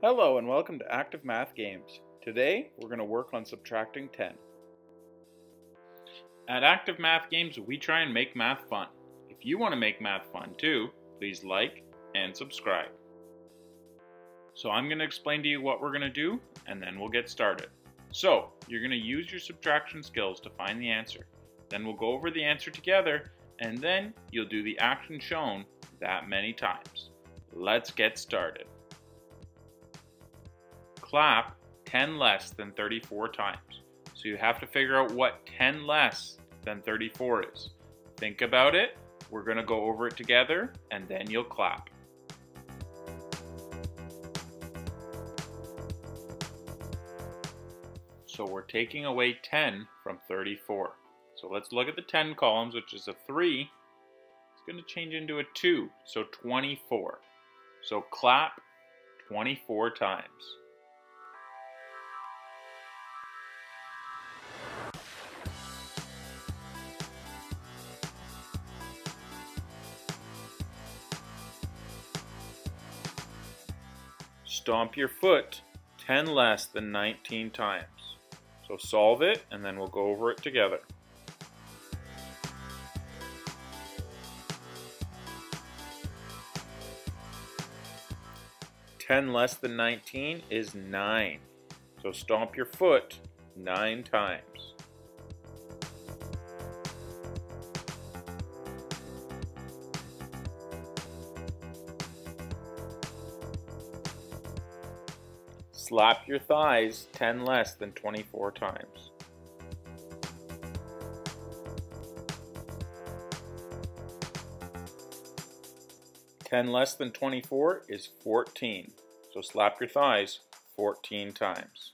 Hello and welcome to Active Math Games. Today we're going to work on subtracting 10. At Active Math Games we try and make math fun. If you want to make math fun too, please like and subscribe. So I'm going to explain to you what we're going to do and then we'll get started. So you're going to use your subtraction skills to find the answer. Then we'll go over the answer together and then you'll do the action shown that many times. Let's get started clap 10 less than 34 times. So you have to figure out what 10 less than 34 is. Think about it. We're going to go over it together and then you'll clap. So we're taking away 10 from 34. So let's look at the 10 columns, which is a 3. It's going to change into a 2, so 24. So clap 24 times. Stomp your foot 10 less than 19 times. So solve it and then we'll go over it together. Ten less than 19 is 9. So stomp your foot 9 times. Slap your thighs 10 less than 24 times. Ten less than 24 is 14. So slap your thighs 14 times.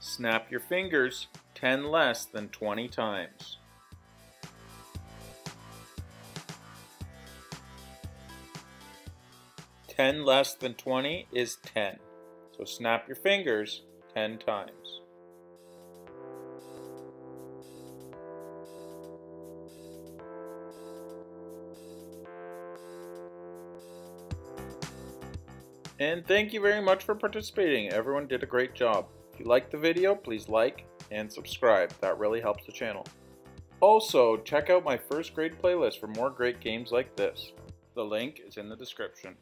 Snap your fingers 10 less than 20 times. Ten less than 20 is 10. So snap your fingers 10 times. And thank you very much for participating. Everyone did a great job. If you liked the video, please like and subscribe. That really helps the channel. Also, check out my first grade playlist for more great games like this. The link is in the description.